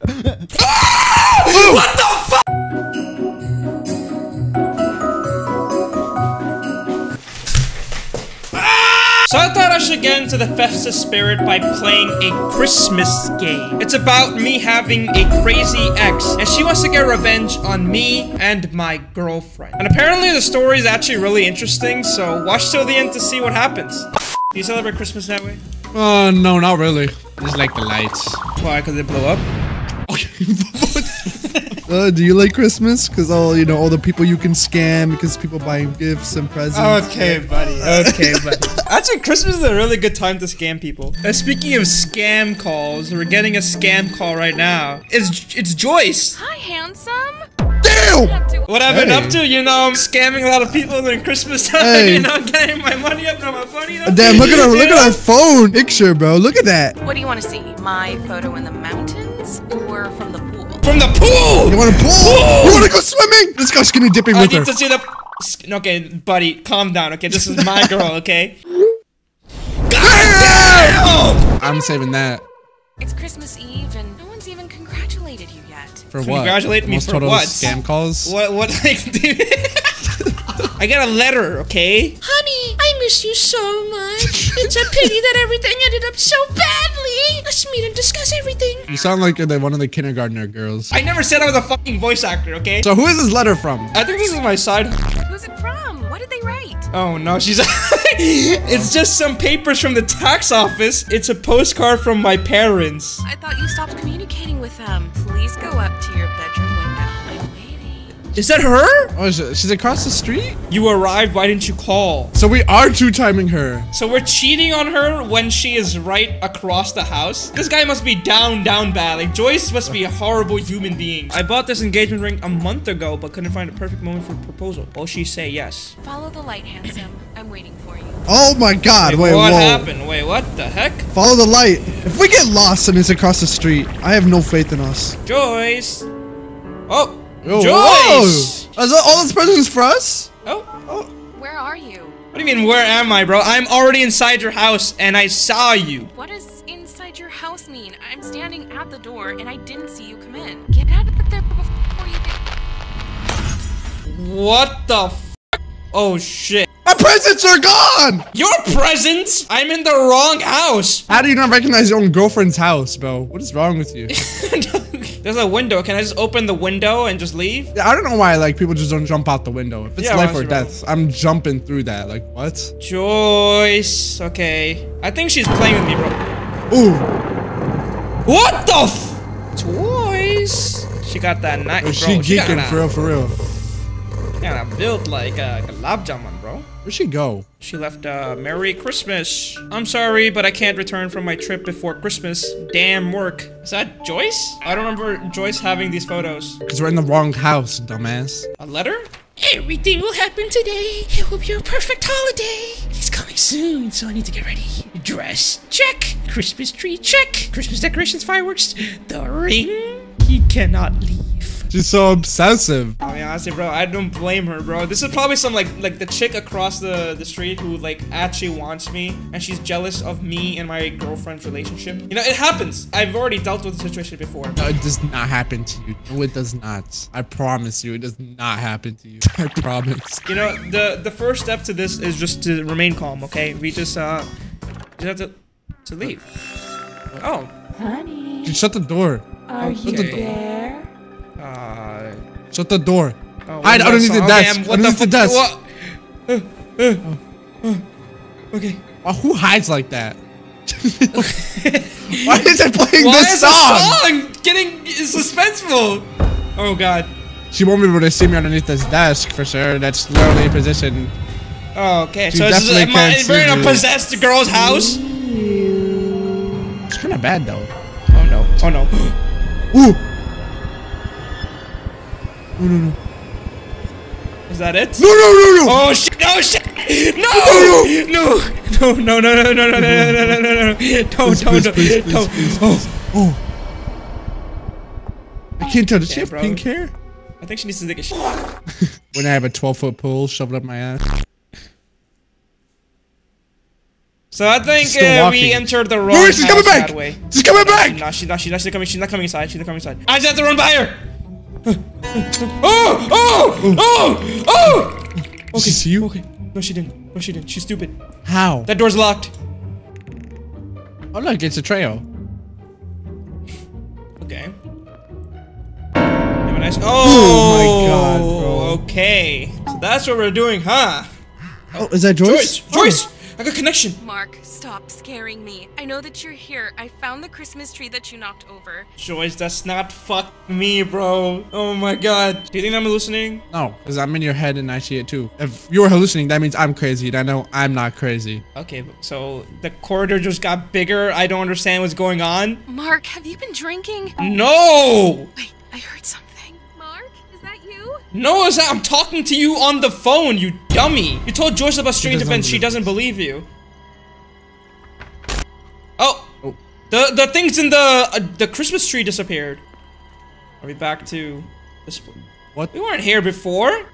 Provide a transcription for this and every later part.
what the fuck? So I thought I should get into the festive spirit by playing a Christmas game. It's about me having a crazy ex, and she wants to get revenge on me and my girlfriend. And apparently the story is actually really interesting, so watch till the end to see what happens. Do you celebrate Christmas that way? Uh, no, not really. Just like the lights. Why? Because they blow up? Uh, do you like Christmas? Because all you know, all the people you can scam because people buying gifts and presents. Okay, buddy. Okay, buddy. Actually, Christmas is a really good time to scam people. Uh, speaking of scam calls, we're getting a scam call right now. It's it's Joyce. Hi, handsome. Damn! What I've been Hey. up to, you know, I'm scamming a lot of people during Christmas time. Hey. You know, getting my money up, not my money up. Damn! Look at our You look know? at our phone picture, bro. Look at that. What do you want to see? My photo in the mountains or from the pool? From the pool. You want to pool? You want to go swimming? Let's go skinny dipping I with need her. to see the. Okay, buddy, calm down. Okay, this is my girl. Okay. Damn! I'm saving that. It's Christmas Eve and no one's even congratulated you yet. For what? Congratulate me Most for total what? Scam calls? What? What? Like, dude. I got a letter. Okay. Honey, I miss you so much. It's a pity that everything ended up so badly. Let's meet and discuss everything. You sound like the, one of the kindergartner girls. I never said I was a fucking voice actor. Okay. So who is this letter from? I think this is my side. Who's it from? What did they write? Oh no, she's. it's just some papers from the tax office. It's a postcard from my parents. I thought you stopped communicating with them. Please go up to your bedroom window. I'm waiting. Is that her? Oh, she- she's across the street? You arrived. Why didn't you call? So we are two-timing her. So we're cheating on her when she is right across the house. This guy must be down, down bad. Like Joyce must be a horrible human being. I bought this engagement ring a month ago, but couldn't find a perfect moment for a proposal. Will she say yes? Follow the light, handsome. I'm waiting for you. Oh my God! Wait, what whoa. happened? Wait, what the heck? Follow the light. If we get lost and it's across the street, I have no faith in us. Joyce. Oh, Oh, Joyce. whoa. Is that all this presents for us? Oh, oh. Where are you? What do you mean? Where am I, bro? I'm already inside your house, and I saw you. What does inside your house mean? I'm standing at the door and I didn't see you come in. Get out of there before you get. What the? F oh shit! My presents are gone. Your presents? I'm in the wrong house. How do you not recognize your own girlfriend's house, bro? What is wrong with you? There's a window. Can I just open the window and just leave? Yeah, I don't know why like people just don't jump out the window. If it's Yeah, life or bro. death, I'm jumping through that. Like what? Joyce. Okay. I think she's playing with me, bro. Ooh, What the f? Joyce. She got that knife, oh, bro. is she she geeking for real, for real? Kinda built like a gulab jamun, bro. Where'd she go? She left uh, Merry Christmas. I'm sorry, but I can't return from my trip before Christmas. Damn work. Is that Joyce? I don't remember Joyce having these photos. Cause we're in the wrong house, dumbass. A letter? Everything will happen today. It will be a perfect holiday. He's coming soon, so I need to get ready. Dress, check. Christmas tree, check. Christmas decorations, fireworks. The ring, he cannot leave. She's so obsessive. I mean, honestly, bro, I don't blame her, bro. This is probably some like like the chick across the the street who like actually wants me, and she's jealous of me and my girlfriend's relationship. You know, it happens. I've already dealt with the situation before. No, it does not happen to you. No, it does not. I promise you, it does not happen to you. I promise. You know, the the first step to this is just to remain calm. Okay, we just uh, just have to to leave. Oh, Honey, Dude, shut the door. are Okay. you there? Uh, Shut the door. oh, Hide underneath the desk. I'm- underneath the, fuck- desk. Uh, uh, uh, okay. Wow, who hides like that? Why is it playing Why this is song? the song getting suspenseful? Oh God. She won't be able to see me underneath this desk for sure. That's literally a position. Oh, okay. She so this is, I, can't we're in a possessed girl's house? It's kind of bad though. Oh no. Oh no. Ooh. No, no, no. Is that it? No, no, no, no. Oh shit! No shit! No! No! No! No! No! No! No! No! No! No! No! No! No! No! Don't! Don't! Don't! please, Oh. I can't tell. Does she have pink hair? I think she needs to take a shit. When I have a 12 foot pole shoved up my ass. So I think uh, we entered the wrong Hurry, she's coming back! She's coming back! No, she's not. She's not. She's coming. She's not coming inside. She's not coming inside. I just have to run by her. Oh! Oh! Oh! Oh! Okay. She see you? Okay. No, she didn't. No, she didn't. She's stupid. How? That door's locked. Oh look, it's a trail. Okay. Have a nice. Oh, my oh, God, bro. Okay. So that's what we're doing, huh? Oh, is that Joyce? Joyce! Joyce! Oh. I got connection. Mark, stop scaring me. I know that you're here. I found the Christmas tree that you knocked over. Joyce, that's not fuck me, bro. Oh my god. Do you think I'm hallucinating? No, because I'm in your head and I see it too. If you're hallucinating, that means I'm crazy, and I know I'm not crazy. Okay, so the corridor just got bigger. I don't understand what's going on. Mark, have you been drinking? No! Wait, I heard something. No, is that I'm talking to you on the phone, you dummy. You told Joyce about strange events. She doesn't believe you. Oh, Oh. the the things in the uh, the Christmas tree disappeared. Are we back to this? What? We weren't here before.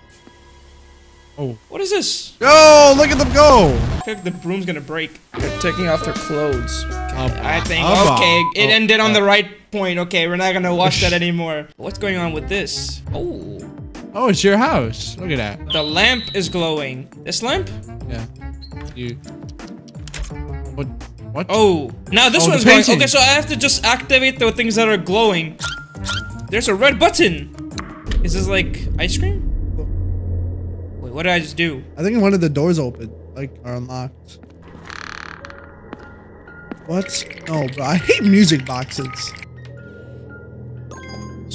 Oh. What is this? Go! Look at them go! I the broom's gonna break. They're taking off their clothes. I think okay, it ended on the right point. Okay, we're not gonna watch that anymore. What's going on with this? Oh, Oh, it's your house. Look at that. the lamp is glowing. This lamp? Yeah. You. What? What? Oh, now this Oh, one's going. Okay, so I have to just activate the things that are glowing. There's a red button. Is this like ice cream? Wait, what did I just do? I think one of the doors open, like, are unlocked. What? No, bro. I hate music boxes.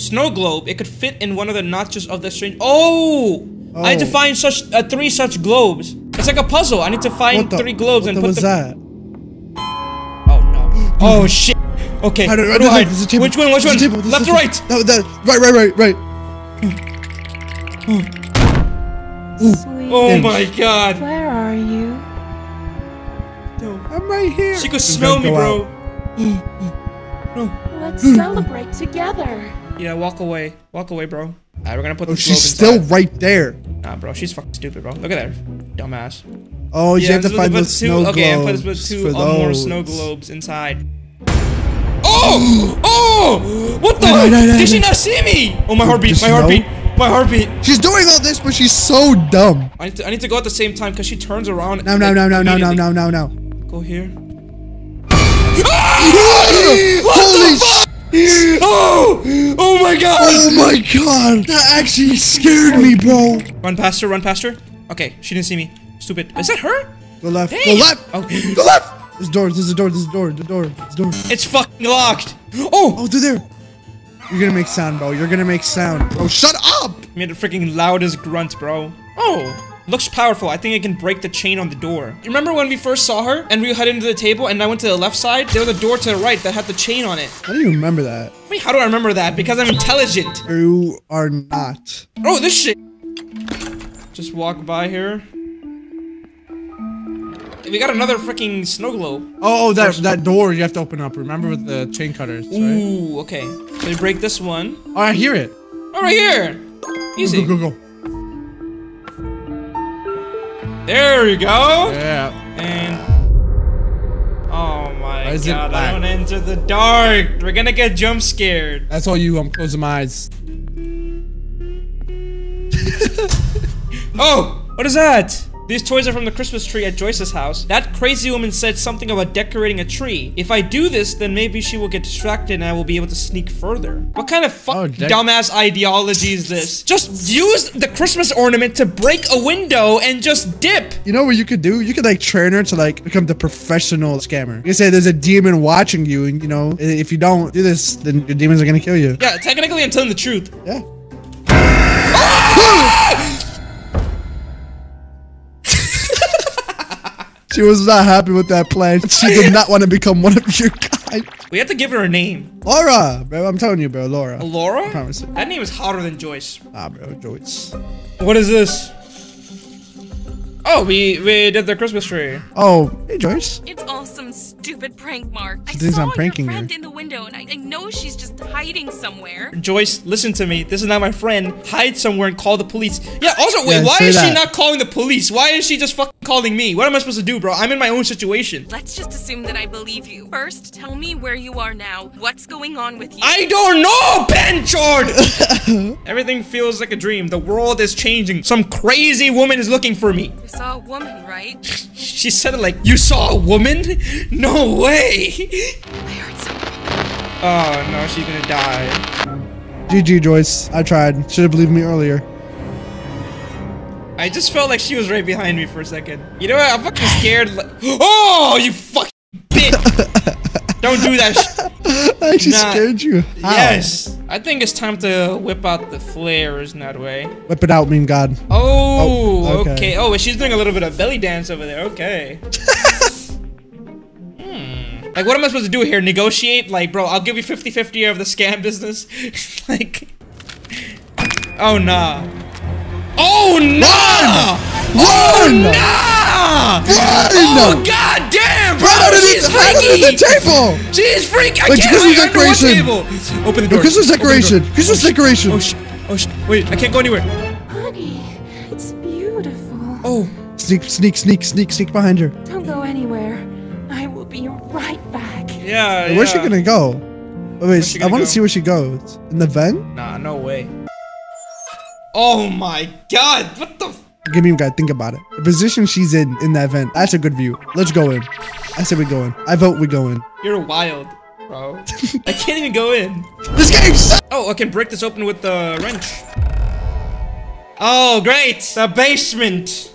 Snow globe. It could fit in one of the notches of the strange. Oh! I need to Oh. find such uh, three such globes. It's like a puzzle. I need to find the, three globes what and the put was them. that? Oh no! Oh shit! Okay, Right, right, where right, do I right, hide? there's a table. Which one? Which one? table, Left or right? No, that, right, right, right, right. Mm. Oh my god! Where are you? I'm right here. She could smell me, go bro. out. Mm, mm. Let's celebrate together. Yeah, walk away. Walk away, bro. Alright, we're gonna put Oh, this globe she's inside. still right there. Nah, bro, she's fucking stupid, bro. Look at her, dumbass. Oh, you have to let's find put those two, snow Okay, and put, globes put two for uh, more snow globes inside. Oh! Oh! What the? Right, right, right, Did she not see me? Oh, my The heartbeat! My snow? heartbeat! My heartbeat! She's doing all this, but she's so dumb. I need to, I need to go at the same time because she turns around. No, no, no, no, no, no, no, no, no. Go here. Holy sh! Oh! Oh my god! Oh my god! That actually scared me, bro. Run past her, run past her. Okay, she didn't see me. Stupid. Is that her? Go left. Hey! Go left. Oh. Go left. A door. There's a door. There's a door. The door. A door. It's fucking locked. Oh! Oh, they're there. You're gonna make sound, bro. You're gonna make sound. Bro, shut up! You made the freaking loudest grunt, bro. Oh, looks powerful. I think I can break the chain on the door. You remember when we first saw her and we headed into the table and I went to the left side? There was a door to the right that had the chain on it. How do you remember that? Wait, how do I remember that? Because I'm intelligent. You are not. Oh, this shit. Just walk by here. We got another freaking snow globe. Oh, oh, that that door you have to open up. Remember with the chain cutters, right? Ooh, okay. So you break this one. Oh, I hear it. Oh, right here. Easy. Go, go, go. There we go. Yeah. And oh my Why is god, I don't enter the dark. We're gonna get jump scared. That's all you. I'm closing my eyes. Oh, what is that? These toys are from the Christmas tree at Joyce's house. That crazy woman said something about decorating a tree. If I do this, then maybe she will get distracted and I will be able to sneak further. What kind of fuck Oh, dumbass ideology is this? Just use the Christmas ornament to break a window and just dip. You know what you could do? You could like train her to like become the professional scammer. You say there's a demon watching you, and you know if you don't do this, then your demons are gonna kill you. Yeah, technically I'm telling the truth. Yeah. Ah! She was not happy with that plan. She did not want to become one of your guys. We have to give her a name. Laura, bro. I'm telling you, bro. Laura. Laura? I promise. That name is hotter than Joyce. Ah, bro. Joyce. What is this? Oh, we we did the Christmas tree. Oh, hey, Joyce. It's all some stupid prank, Mark. I thinks saw I'm pranking your her. friend in the window, and I, I know she's just hiding somewhere. Joyce, listen to me. This is not my friend. Hide somewhere and call the police. Yeah, also, wait, Yeah, why say is she not calling the police? Why is she just fucking calling me? What am I supposed to do, bro? I'm in my own situation. Let's just assume that I believe you. First, tell me where you are now. What's going on with you? I don't know, Ben Chord! Everything feels like a dream. The world is changing. Some crazy woman is looking for me. You saw a woman, right? She said it like, You saw a woman? No way! I heard something. Oh no, she's gonna die. GG, Joyce. I tried. Should have believed me earlier. I just felt like she was right behind me for a second. You know what? I'm fucking scared. Like, oh, you fucking bitch! Don't do that. Sh- I actually Nah. scared you. How? yes. I think it's time to whip out the flares in that way. Whip it out, mean God. Oh, Oh, okay. okay. Oh, she's doing a little bit of belly dance over there. Okay. Like, what am I supposed to do here? Negotiate? Like, bro, I'll give you 50-50 of the scam business. like, oh nah. Oh nah! Oh Run! nah! Run! Oh god damn, bro! Run under She's the, run under freaky! the table! She's freaky! I Like can't Christmas hide under one decoration. table. Open the door. No, door. Christmas Open the door. decoration. Oh, Christmas decoration. Oh shit! Oh shit! Wait, I can't go anywhere. Honey, it's beautiful. Oh. Sneak, sneak, sneak, sneak, sneak behind her. Don't go anywhere. Yeah, Hey, Where's she gonna go? Wait, wait I gonna want go? to see where she goes. In the vent? Nah, no way. Oh my god, what the f- Give me a guy. Think about it. The position she's in in that vent. That's a good view. Let's go in. I say we go in. I vote we go in. You're wild, bro. I can't even go in. This game sucks. Oh, I can break this open with the wrench. Oh, great! The basement!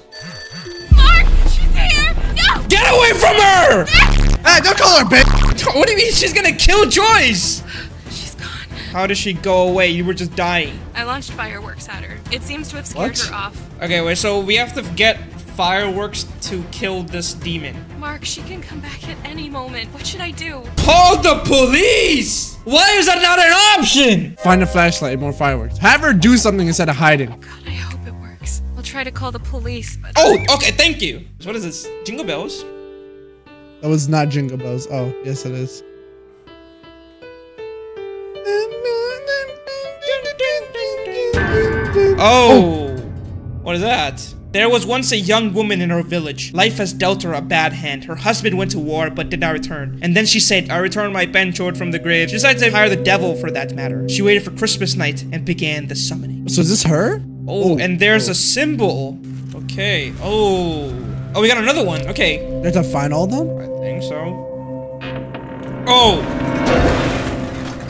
Mark, she's here! No! Get away from her! Hey, don't call her bitch. What do you mean she's gonna kill Joyce? She's gone. How did she go away? You were just dying. I launched fireworks at her. It seems to have scared What? her off. Okay, wait, so we have to get fireworks to kill this demon. Mark, she can come back at any moment. What should I do? Call the police! Why is that not an option? Find a flashlight and more fireworks. Have her do something instead of hiding. Oh God, I hope it works. I'll try to call the police, but Oh, okay, thank you. So what is this? Jingle bells? That was not Jingle Bells. Oh, yes it is. Oh! oh, what is that? There was once a young woman in her village. Life has dealt her a bad hand. Her husband went to war but did not return. And then she said, I return my benchord from the grave. She decided to hire the devil for that matter. She waited for Christmas night and began the summoning. So is this her? Oh, oh. and there's a symbol. Okay. Oh. Oh, we got another one. Okay. You have to find all of them? I think so. Oh.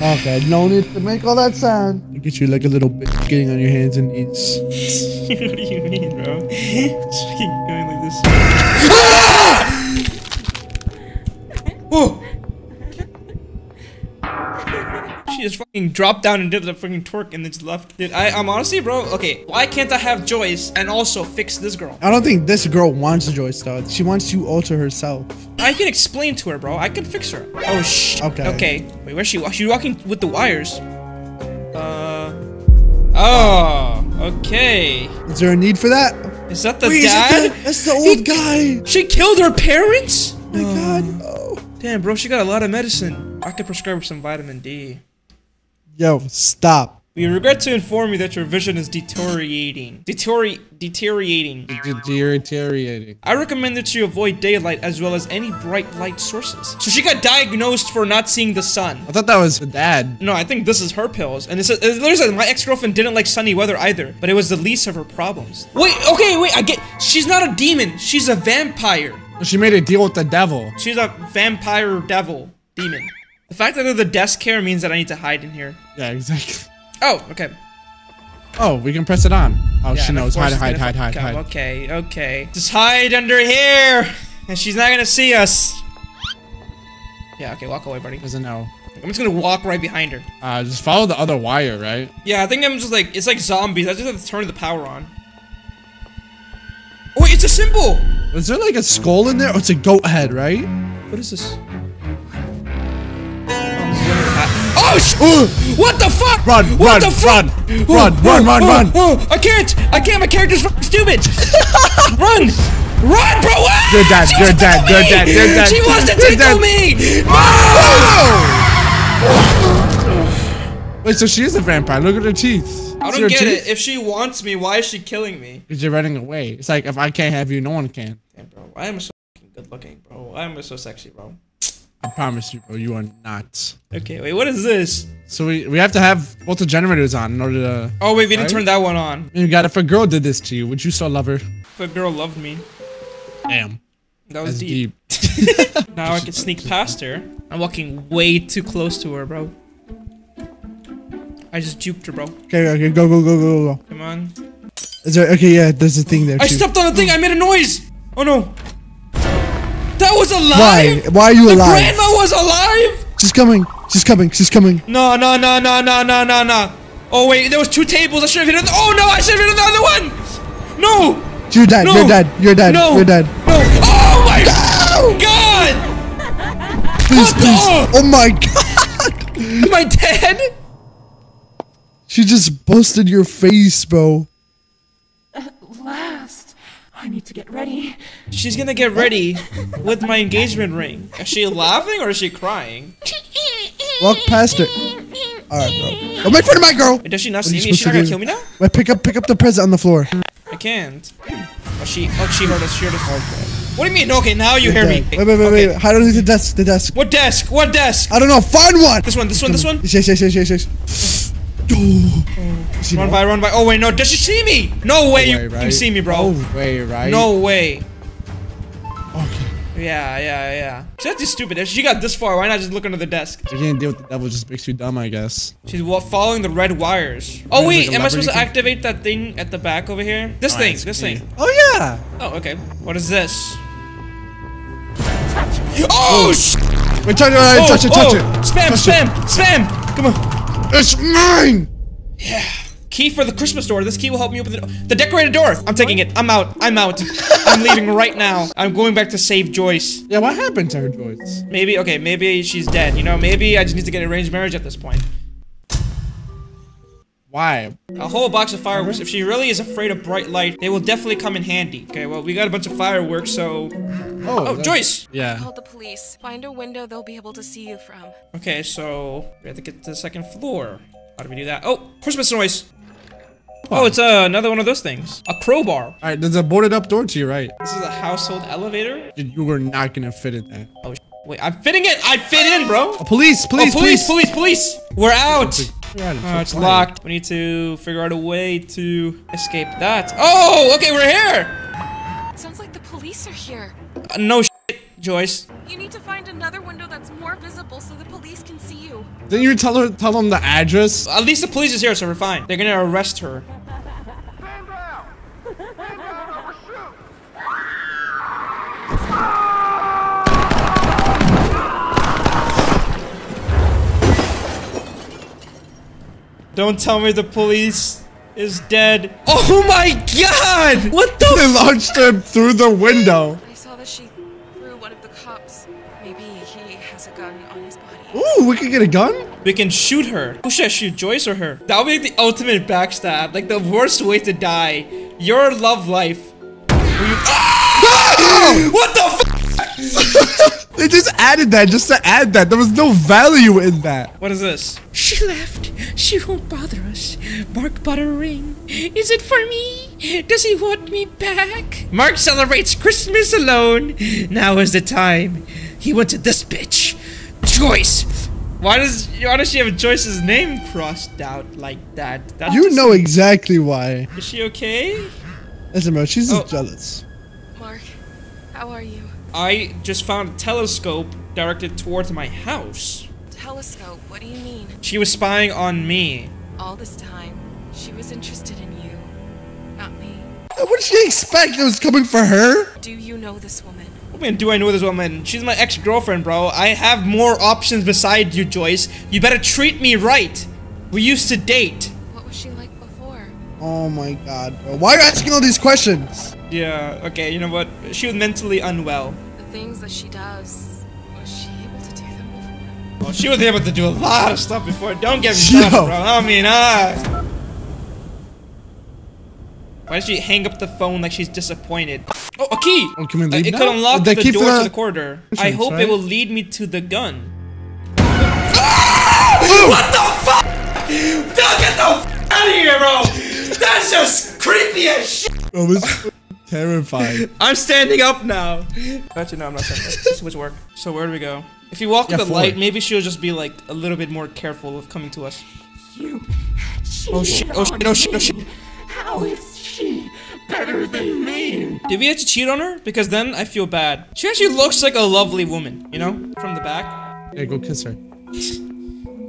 Okay, no need to make all that sound. I get you like a little bitch getting on your hands and knees. what do you mean, bro? Just fucking going like this. Ah! Whoa! Just fucking dropped down and did the fucking twerk and then just left. Dude, I, I'm honestly, bro, okay, why can't I have Joyce and also fix this girl? I don't think this girl wants Joyce though. She wants to alter herself. I can explain to her, bro. I can fix her. Oh, sh. Okay. Okay. Wait, where's she? She's walking with the wires. Uh. Oh. Okay. Is there a need for that? Is that the Wait, is that dad? the- that's the old guy. She killed her parents? Oh my god. Oh. Damn, bro, she got a lot of medicine. I could prescribe her some vitamin D. Yo, stop. We regret to inform you that your vision is deteriorating. Deteriori- deteriorating. Deteriorating. I recommend that you avoid daylight as well as any bright light sources. So she got diagnosed for not seeing the sun. I thought that was the dad. No, I think this is her pills. And it's it uh, literally says, my ex-girlfriend didn't like sunny weather either, but it was the least of her problems. Wait, okay, wait, I get she's not a demon, she's a vampire. She made a deal with the devil. She's a vampire devil demon. The fact that they're the desk here means that I need to hide in here. Yeah, exactly. Oh, okay. Oh, we can press it on. Oh, Yeah, she knows. Hide, hide, hide, hide, hide. Okay, okay. Just hide under here, and she's not gonna see us. Yeah, okay, walk away, buddy. Doesn't know. I'm just gonna walk right behind her. Uh, just follow the other wire, right? Yeah, I think I'm just like, it's like zombies. I just have to turn the power on. Oh, wait, it's a symbol! Is there like a skull in there? Oh, it's a goat head, right? What is this? Oh, sh- What the fuck? Run, what run, the fuck? run, run, run, run, oh, run. oh, I can't! I can't! My character's stupid! run! Run, bro! Ah! You're dead, She you're dead, you're dead, you're dead. She wants to tickle me! Wait, so she is a vampire. Look at her teeth. I don't get teeth? it. If she wants me, why is she killing me? Because you're running away. It's like if I can't have you, no one can. Damn, bro. Why am I so fucking good looking, bro? Why am I so sexy, bro? I promise you, bro. You are not. Okay, wait, what is this? So we, we have to have both the generators on in order to. Oh, wait, we didn't turn that one on. You got it. if a girl did this to you, would you still love her? If a girl loved me. Damn. That was That's deep. deep. Now I can sneak past her. I'm walking way too close to her, bro. I just juked her, bro. Okay, okay, go, go, go, go, go. Come on. Is there? Okay, yeah, there's a thing there. I too. stepped on the thing. I made a noise. Oh no. Was Why? alive. Why are you The alive? grandma was alive. She's coming. She's coming. She's coming. No, no, no, no, no, no, no, no. Oh wait, there was two tables. I should have hit. Another. Oh no, I should have hit another one. No. You're dead. No. You're dead. You're dead. No. You're dead. No. Oh my god. Please, What please. the- Oh my god. Am I dead? She just busted your face, bro. Last. I need to get ready. She's gonna get ready with my engagement ring. Is she laughing or is she crying? Walk past it. All right, bro. Don't make fun of my girl. Wait, Does she not What see me? Is she not supposed gonna kill me now? Wait, pick up, pick up the present on the floor. I can't. Oh, she. Oh, she heard us. She heard us. What do you mean? Okay, now you hear me. Wait, wait, wait, Okay. wait. Hide underneath the desk. The desk. What desk? What desk? I don't know. Find one. This one. This one. This one. Yes, yes, yes, yes, yes. Oh. Mm. She Run by. Run by. Oh wait, no. Does she see me? No way. You Way, can right? see me, bro. Oh, way, right? No way. Okay. Yeah, yeah, yeah. She's too stupid. If she got this far, why not just look under the desk? You can't deal with the devil. Just makes you dumb, I guess. She's following the red wires. Oh wait, like am I supposed to activate that thing at the back over here? This Oh, thing. This thing. Oh yeah. Oh, okay. What is this? Oh, oh sh! Wait, touch it, Oh, touch it, oh, touch oh, it. Spam, Touch spam, it. spam! Come on. It's mine. Yeah. Key for the Christmas door. This key will help me open the, the decorated door. I'm taking it. I'm out. I'm out. I'm leaving right now. I'm going back to save Joyce. Yeah, what happened to her, Joyce? Maybe, okay, maybe she's dead. You know, maybe I just need to get an arranged marriage at this point. Why? A whole box of fireworks. If she really is afraid of bright light, they will definitely come in handy. Okay, well, we got a bunch of fireworks, so... Oh, Oh, Joyce! Yeah. Call the police. Find a window they'll be able to see you from. Okay, so we have to get to the second floor. How do we do that? Oh, Christmas noise! Oh, it's uh, another one of those things. A crowbar. All right, there's a boarded up door to your right. This is a household elevator. You- You were not gonna fit in there. Oh, sh- wait, I'm fitting it! I fit in, bro! Oh, police, police, oh, police, police, police! We're out! You're right, I'm Oh, so it's quiet. locked. We need to figure out a way to escape that. Oh, okay, we're here! Sounds like the police are here. Uh, no shit, Joyce. You need to find another window that's more visible so the police can see you. Didn't you tell her, tell them the address? At least the police is here, so we're fine. They're gonna arrest her. Don't tell me the police is dead. Oh my god! What the They launched him through the window. I saw that she threw one of the cops. Maybe he has a gun on his body. Ooh, we could get a gun? We can shoot her. Who should I shoot, Joyce or her? That would be like the ultimate backstab. Like the worst way to die. Your love life. Where you- Ah! What the f- They just added that just to add that. There was no value in that. What is this? She left. She won't bother us. Mark bought a ring. Is it for me? Does he want me back? Mark celebrates Christmas alone. Now is the time. He wanted this bitch. Joyce. Why does why does she have Joyce's name crossed out like that? That's You just- know exactly why. Is she okay? Listen, bro, she's just Oh. jealous. Mark, how are you? I just found a telescope directed towards my house. Telescope, what do you mean? She was spying on me. All this time, she was interested in you, not me. Uh, what did she expect? It was coming for her? Do you know this woman? What man do I know this woman? She's my ex-girlfriend, bro. I have more options besides you, Joyce. You better treat me right. We used to date. What was she like before? Oh my god, bro. Why are you asking all these questions? Yeah, okay, you know what? She was mentally unwell. The things that she does, was she able to do them before? Well, she was able to do a lot of stuff before. Don't get me Yo. started, bro. I mean, ah. Why did she hang up the phone like she's disappointed? Oh, a key! Oh, can we Uh, leave it now? could unlock The the, key for door the- to the corridor. I hope right? it will lead me to the gun. what the fuck? Don't get the f out of here, bro! That's just creepy as shit! I was terrified. I'm standing up now. Actually, no, I'm not standing up. This would work. So where do we go? If you walk Yeah, with the forward. light, maybe she'll just be like a little bit more careful of coming to us. You. Oh, oh shit! Oh shit! Oh shit! Oh shit! How is she better than me? Did we have to cheat on her? Because then I feel bad. She actually looks like a lovely woman, you know? From the back. Yeah, go kiss her.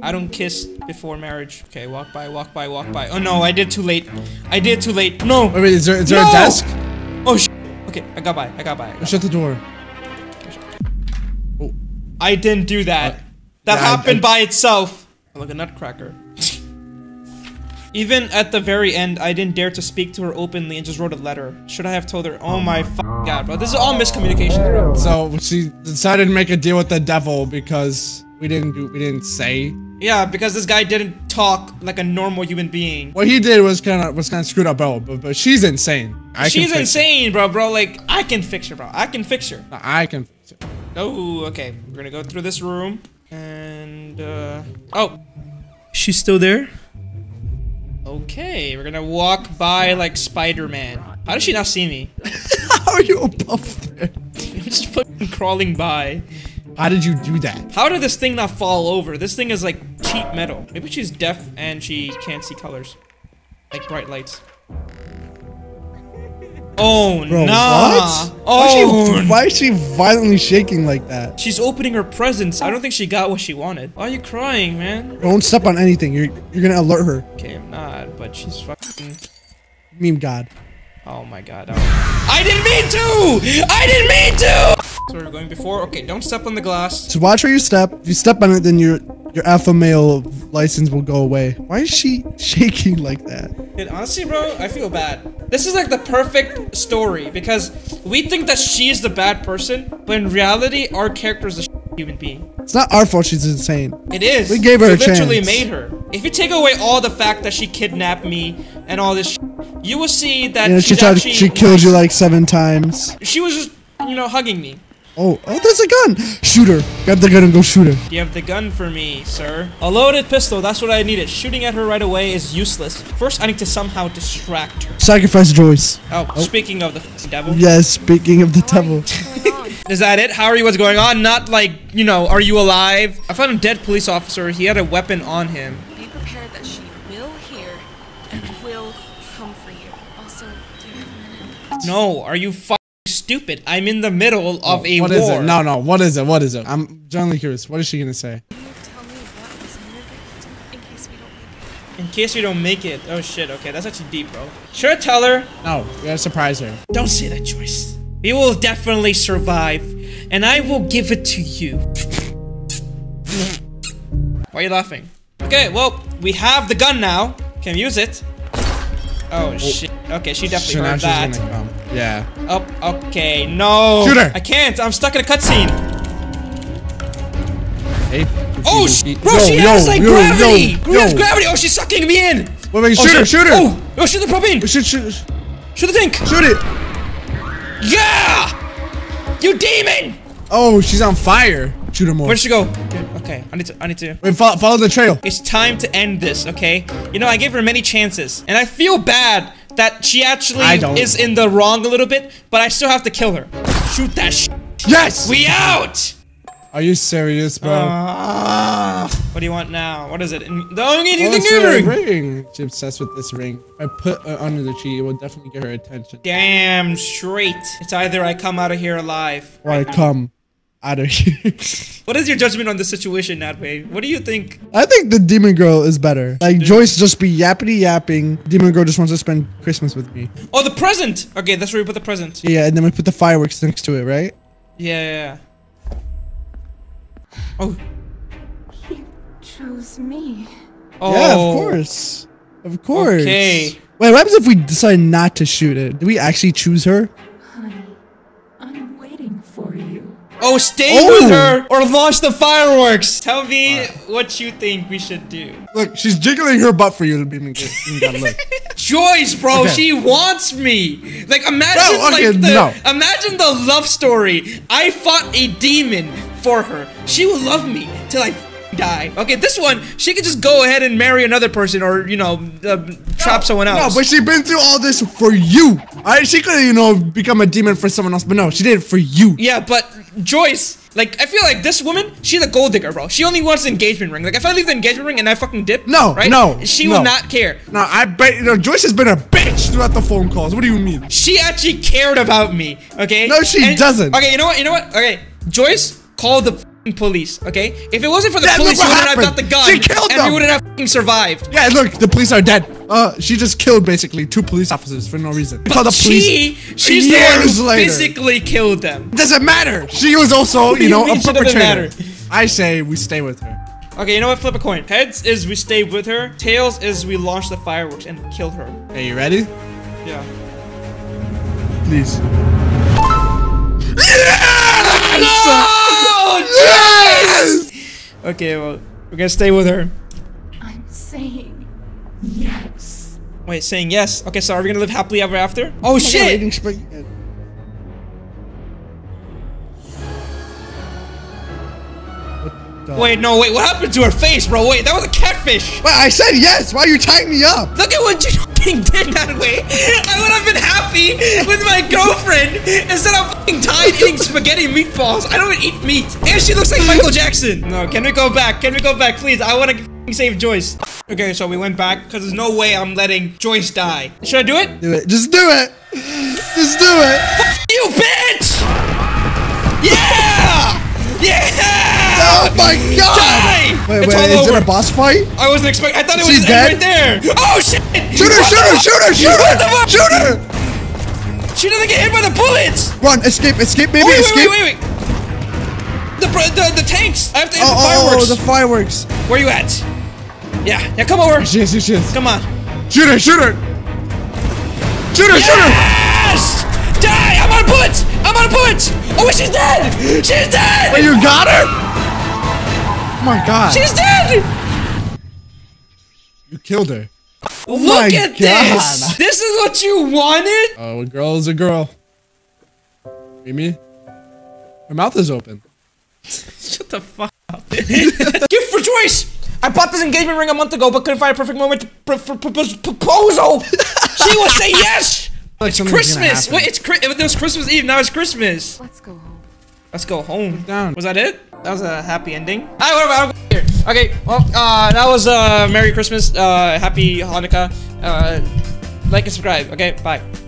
I don't kiss before marriage. Okay, walk by, walk by, walk by. Oh no, I did too late. I did too late. No! Wait, wait, is there, is there No! a desk? Oh! Okay, I got by, I got by. I, got Shut the door. Oh, I didn't do that. Uh, that yeah, I- happened I- by itself. Like a nutcracker. Even at the very end, I didn't dare to speak to her openly and just wrote a letter. Should I have told her? Oh my f god, bro. This is all miscommunication, bro. So she decided to make a deal with the devil because we didn't do we didn't say. Yeah, because this guy didn't talk like a normal human being. What he did was kind of was kind of screwed up, bro. But, but she's insane. I She's fix it. insane, bro, bro. Like, I can fix her, bro. I can fix her. I can fix it. Oh, okay. We're gonna go through this room. And, uh... Oh! She's still there? Okay, we're gonna walk by like Spider-Man. How does she not see me? How are you above there? I'm just fucking crawling by. How did you do that? How did this thing not fall over? This thing is like cheap metal. Maybe she's deaf and she can't see colors. Like bright lights. Oh, Bro, nah. what? Oh, Why is, she, oh. why is she violently shaking like that? She's opening her presents. I don't think she got what she wanted. Why are you crying, man? Don't step on anything. You're you're gonna alert her. Okay, I'm not, but she's fucking. Meme God. Oh my god. oh. I didn't mean to! I didn't mean to! So we're going before? Okay, don't step on the glass. So watch where you step. If you step on it, then your your alpha male license will go away. Why is she shaking like that? Dude, honestly, bro, I feel bad. This is like the perfect story because we think that she's the bad person, but in reality, our character is a human being. It's not our fault she's insane. It is. We gave her We a literally chance. made her. If you take away all the fact that she kidnapped me and all this, you will see that You know, she tried. actually She killed you like seven times. She was just, you know, hugging me. Oh, oh, there's a gun. Shoot her. Grab the gun and go shoot her. Do you have the gun for me, sir? A loaded pistol, that's what I needed. Shooting at her right away is useless. First, I need to somehow distract her. Sacrifice Joyce. Oh, oh. speaking of the f***ing devil. Yes. Speaking of the devil. Is that it? How are you? What's going on? Not like, you know, are you alive? I found a dead police officer. He had a weapon on him. Be prepared that she will hear and will come for you. Also, do you have a minute? No, are you fucking stupid? I'm in the middle oh, of a What war. is it? No, no. What is it? What is it? I'm genuinely curious. What is she gonna say? Can you tell me what was in your gift in case we don't make it? In case we don't make it. Oh shit, okay, that's actually deep, bro. Sure, tell her. No, we gotta surprise her. Don't say that, Joyce. We will definitely survive, and I will give it to you. Why are you laughing? Okay, well, we have the gun now. Can we use it? Oh, shit. Okay, she definitely now heard that. gonna come. Um, yeah. Oh, okay, no. Shoot her. I can't. I'm stuck in a cutscene. Hey. Oh, you- sh you- bro, yo, she yo, has like yo, gravity. yo, She has gravity. Oh, she's sucking me in. Wait, wait, Oh, shoot her, shoot her. Oh, oh, shoot the propane. Shoot, shoot, shoot Shoot the tank. Shoot it. Yeah. You demon. Oh, she's on fire. Shoot her more. Where'd she go? Okay, I need to. I need to. Wait, follow, follow the trail. It's time to end this, okay? You know, I gave her many chances, and I feel bad that she actually is in the wrong a little bit, but I still have to kill her. Shoot that sh Yes. We out! Are you serious, bro? Ah, what do you want now? What is it? In- the only Oh, the a ring. ring. She's obsessed with this ring. If I put her under the tree, it will definitely get her attention. Damn straight. It's either I come out of here alive. Or I come out of here. What is your judgment on the situation, Natway? What do you think? I think the demon girl is better. Like Joyce just be yappity yapping. Demon girl just wants to spend Christmas with me. Oh, the present. Okay, that's where we put the present. Yeah, and then we put the fireworks next to it, right? Yeah, yeah. yeah. Oh, He chose me. oh. Yeah, of course. Of course. Okay. Wait, what happens if we decide not to shoot it? Do we actually choose her? Honey, I'm waiting for you. Oh, stay Oh. with her or launch the fireworks. Tell me what you think we should do. Look, she's jiggling her butt for you to be me. You. Joyce, bro, Okay. she wants me. Like imagine No, okay, like the no. imagine the love story. I fought a demon for her. She will love me till I f***ing die. Okay, this one she could just go ahead and marry another person or you know uh, trap someone else. No, but she been through all this for you. Alright, she could you know become a demon for someone else, but no, she did it for you. yeah, but Joyce, like I feel like this woman, she's a gold digger, bro. She only wants the engagement ring. Like if I leave the engagement ring and I fucking dip, No, right? no, she no. will not care. No, I bet you know Joyce has been a bitch throughout the phone calls. What do you mean? She actually cared about me, okay? No, she doesn't. Okay, you know what? You know what? Okay, Joyce called the police, okay? If it wasn't for the police, she what wouldn't have got the gun, She killed and we them. wouldn't have survived. Yeah, look, the police are dead. Uh, she just killed basically two police officers for no reason. Call the She, police. she's the one years who later. physically killed them. Doesn't matter. She was also, you you know, a she perpetrator. I say we stay with her. Okay, you know what? Flip a coin. Heads is we stay with her. Tails is we launch the fireworks and kill her. Are you ready? Yeah. Please. Yeah! No! Oh, yes! Okay, well, we're gonna stay with her. I'm saying yes. Wait, saying yes. Okay, so are we gonna live happily ever after? Oh shit! Eating Wait, no, wait, what happened to her face, bro? Wait, that was a catfish! Wait, I said yes. Why are you tying me up? Look at what you fucking did that way! I would have been happy with my girlfriend instead of fucking tied eating spaghetti meatballs. I don't even eat meat. And she looks like Michael Jackson. No, can we go back? Can we go back, please? I want to save Joyce. Okay, so we went back because there's no way I'm letting Joyce die. Should I do it? Do it. Just do it. Just do it. You bitch! Yeah! Yeah! Oh my god! Die! Wait, it's wait, all is over. it a boss fight? I wasn't expecting. I thought it was She's dead? right there. Oh shit! Shoot her! What Shoot her! Shoot her! Shoot What the her! Shoot her! She doesn't get hit by the bullets. Run! Escape! Escape! Maybe wait, escape! wait, wait, wait, wait. The, the the tanks. I have to hit Oh, the oh, oh fireworks. oh, the fireworks! Where are you at? Yeah, yeah. Come over. Yes, yes, yes, yes. Come on. Shoot her! Shoot her! Shoot her! Shoot her! Yes! Die! I'm on bullets. I'm on bullets. Oh, she's dead. She's dead. Wait, you got her? Oh my god! She's dead. You killed her. Oh Look at this. God. This is what you wanted. Oh, a girl is a girl. Mimi? Her mouth is open. Shut the fuck up. Gift for Joyce! I bought this engagement ring a month ago, but couldn't find a perfect moment to pr- pr- propose proposal. she will say yes. Like It's Christmas. Wait, it's it was Christmas Eve. Now it's Christmas. Let's go home. Let's go home. down. Was that it? That was a happy ending. Alright, whatever. Go here. Okay. Well, uh, that was uh, Merry Christmas. Uh, Happy Hanukkah. Uh, like and subscribe. Okay. Bye.